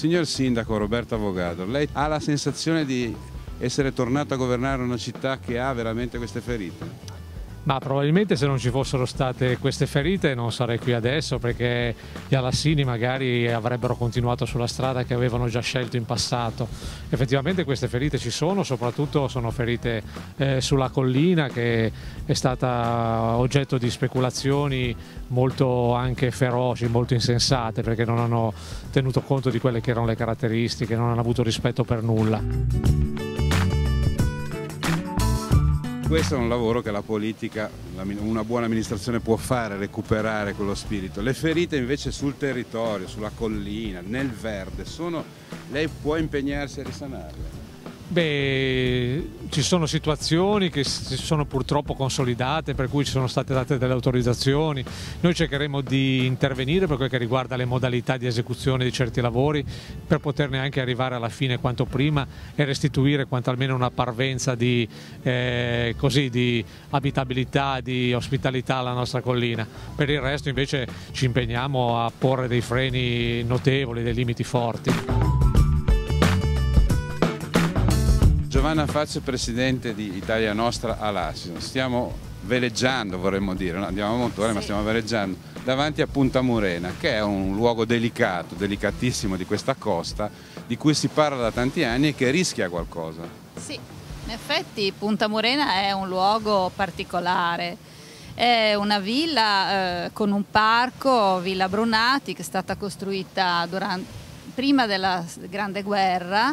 Signor Sindaco Roberto Avogado, lei ha la sensazione di essere tornato a governare una città che ha veramente queste ferite? Ma probabilmente se non ci fossero state queste ferite non sarei qui adesso perché gli Alassini magari avrebbero continuato sulla strada che avevano già scelto in passato. Effettivamente queste ferite ci sono, soprattutto sono ferite eh, sulla collina che è stata oggetto di speculazioni molto anche feroci, molto insensate perché non hanno tenuto conto di quelle che erano le caratteristiche, non hanno avuto rispetto per nulla questo è un lavoro che la politica, una buona amministrazione può fare, recuperare quello spirito. Le ferite invece sul territorio, sulla collina, nel verde, sono, lei può impegnarsi a risanarle? Beh, ci sono situazioni che si sono purtroppo consolidate per cui ci sono state date delle autorizzazioni. Noi cercheremo di intervenire per quel che riguarda le modalità di esecuzione di certi lavori per poterne anche arrivare alla fine quanto prima e restituire quanto almeno una parvenza di, eh, così, di abitabilità, di ospitalità alla nostra collina. Per il resto invece ci impegniamo a porre dei freni notevoli, dei limiti forti. Giovanna Faccio, presidente di Italia Nostra all'Assino. Stiamo veleggiando, vorremmo dire, no? andiamo a Montore sì. ma stiamo veleggiando davanti a Punta Murena, che è un luogo delicato, delicatissimo di questa costa, di cui si parla da tanti anni e che rischia qualcosa. Sì, in effetti Punta Murena è un luogo particolare. È una villa eh, con un parco, Villa Brunati, che è stata costruita durante, prima della Grande Guerra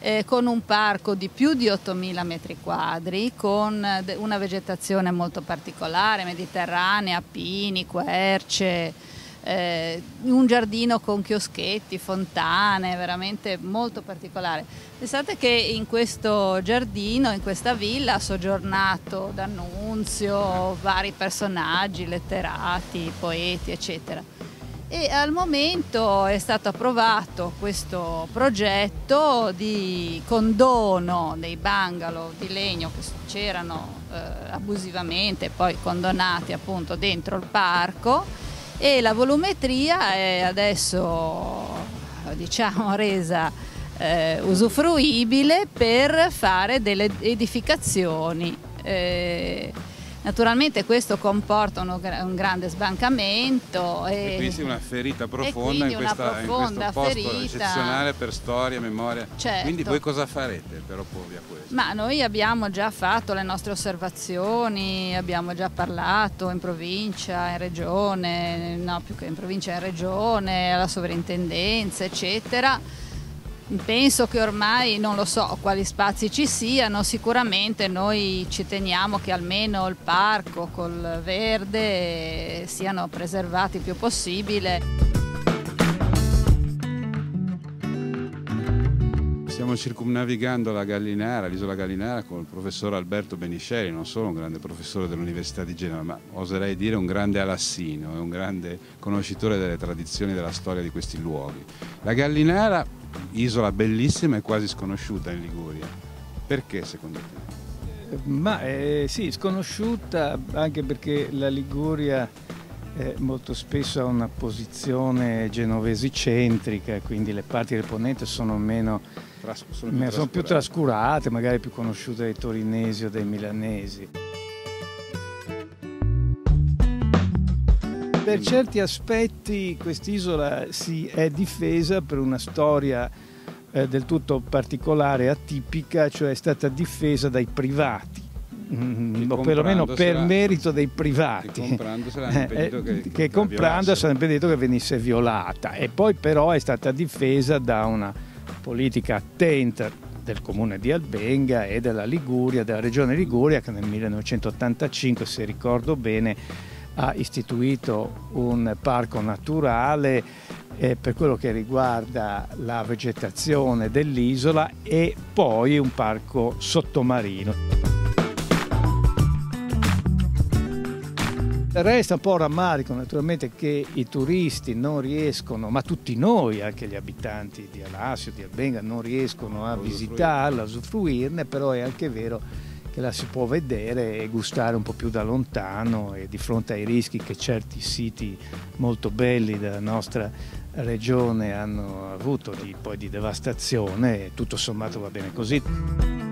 eh, con un parco di più di 8.000 metri quadri, con una vegetazione molto particolare, mediterranea, pini, querce, eh, un giardino con chioschetti, fontane, veramente molto particolare. Pensate che in questo giardino, in questa villa, ha soggiornato D'Annunzio, vari personaggi, letterati, poeti, eccetera e al momento è stato approvato questo progetto di condono dei bungalow di legno che c'erano eh, abusivamente poi condonati appunto dentro il parco. E la volumetria è adesso diciamo resa eh, usufruibile per fare delle edificazioni eh, Naturalmente questo comporta uno, un grande sbancamento. E, e quindi una ferita profonda in, questa, profonda in, questo posto ferita. eccezionale per storia, memoria. Certo. Quindi voi cosa farete per opporvi a questo? Ma noi abbiamo già fatto le nostre osservazioni, abbiamo già parlato in provincia, in regione, no più che in provincia, in regione, alla sovrintendenza, eccetera Penso che ormai non lo so quali spazi ci siano, sicuramente noi ci teniamo che almeno il parco col verde siano preservati il più possibile. Stiamo circumnavigando la Gallinara, l'isola Gallinara con il professor Alberto Beniscelli, non solo un grande professore dell'Università di Genova, ma oserei dire un grande alassino, un grande conoscitore delle tradizioni e della storia di questi luoghi. La Gallinara isola bellissima e quasi sconosciuta in Liguria. Perché secondo te? Ma eh, sì, sconosciuta anche perché la Liguria eh, molto spesso ha una posizione genovesi-centrica, quindi le parti del ponente sono meno Tras sono, più, sono più trascurate, magari più conosciute dai torinesi o dai milanesi. Per certi aspetti quest'isola si è difesa per una storia eh, del tutto particolare, atipica, cioè è stata difesa dai privati. Mm, o perlomeno per merito dei privati. che comprando sarà impedito che, che, che comprando sarà impedito che venisse violata. E poi però è stata difesa da una politica attenta del comune di Albenga e della Liguria, della regione Liguria che nel 1985 se ricordo bene ha istituito un parco naturale eh, per quello che riguarda la vegetazione dell'isola e poi un parco sottomarino. Resta un po' rammarico naturalmente che i turisti non riescono, ma tutti noi, anche gli abitanti di Alassio, di Albenga, non riescono a visitarla, a usufruirne, però è anche vero la si può vedere e gustare un po' più da lontano e di fronte ai rischi che certi siti molto belli della nostra regione hanno avuto di, poi di devastazione, tutto sommato va bene così.